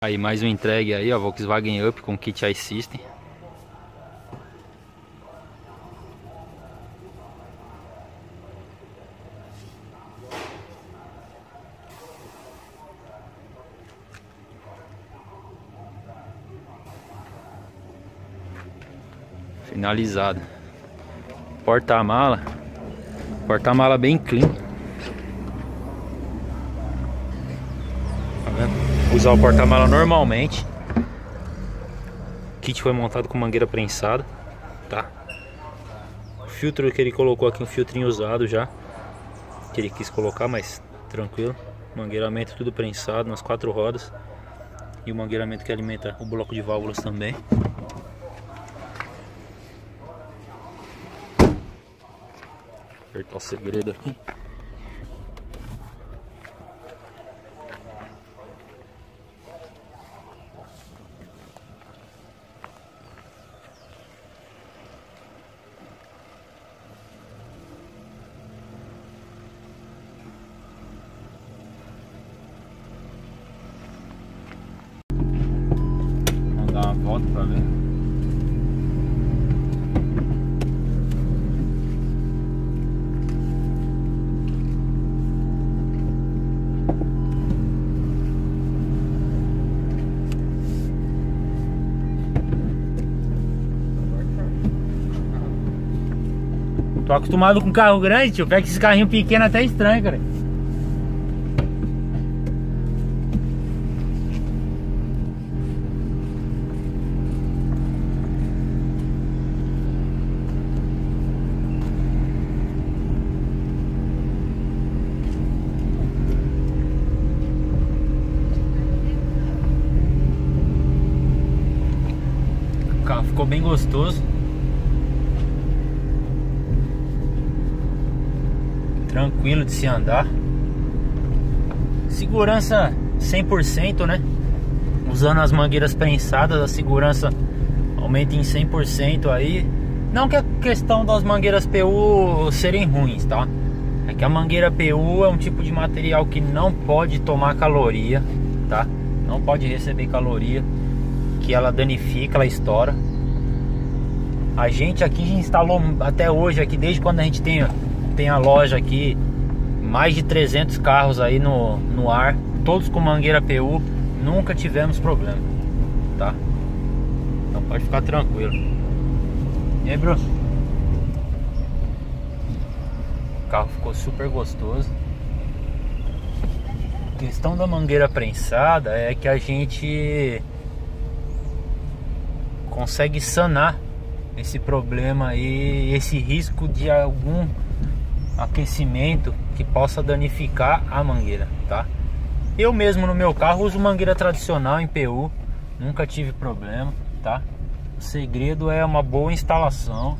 Aí mais um entregue aí, ó, Volkswagen Up com kit iSystem. Finalizado. Porta-mala. Porta-mala bem clean. Usar o porta-mala normalmente. O kit foi montado com mangueira prensada, tá? O filtro que ele colocou aqui, um filtrinho usado já. Que ele quis colocar, mas tranquilo. Mangueiramento tudo prensado nas quatro rodas. E o mangueiramento que alimenta o bloco de válvulas também. Apertar o segredo aqui. Volta pra ver. Tô acostumado com carro grande, tio. Pega esse carrinho pequeno até estranho, cara. Ficou bem gostoso. Tranquilo de se andar. Segurança 100%, né? Usando as mangueiras prensadas, a segurança aumenta em 100% aí. Não que a questão das mangueiras PU serem ruins, tá? É que a mangueira PU é um tipo de material que não pode tomar caloria, tá? Não pode receber caloria, que ela danifica, ela estoura. A gente aqui instalou até hoje aqui, desde quando a gente tem, tem a loja aqui, mais de 300 carros aí no, no ar, todos com mangueira PU, nunca tivemos problema, tá? Então pode ficar tranquilo. E aí, Bruno? O carro ficou super gostoso. A questão da mangueira prensada é que a gente consegue sanar esse problema aí, esse risco de algum aquecimento que possa danificar a mangueira, tá? Eu mesmo no meu carro uso mangueira tradicional em PU, nunca tive problema, tá? O segredo é uma boa instalação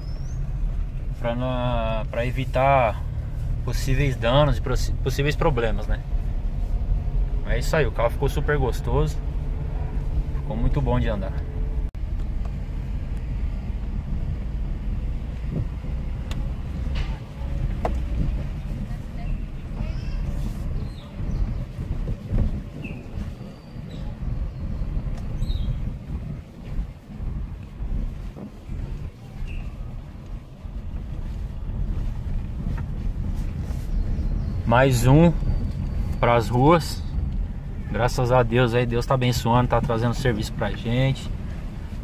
para evitar possíveis danos e possíveis problemas, né? É isso aí, o carro ficou super gostoso, ficou muito bom de andar. Mais um para as ruas. Graças a Deus aí, Deus tá abençoando, tá trazendo serviço pra gente.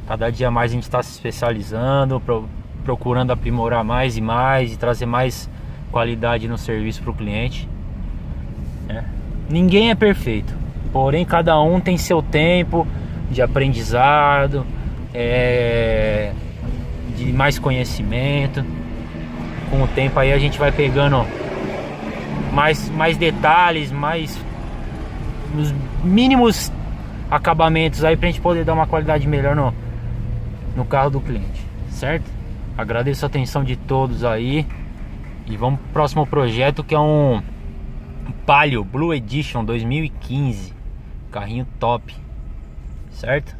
Cada dia mais a gente está se especializando, pro, procurando aprimorar mais e mais e trazer mais qualidade no serviço para o cliente. É. Ninguém é perfeito, porém cada um tem seu tempo de aprendizado, é, de mais conhecimento. Com o tempo aí a gente vai pegando mais, mais detalhes, mais os mínimos acabamentos aí pra gente poder dar uma qualidade melhor no, no carro do cliente, certo? Agradeço a atenção de todos aí e vamos pro próximo projeto que é um Palio Blue Edition 2015, carrinho top, certo?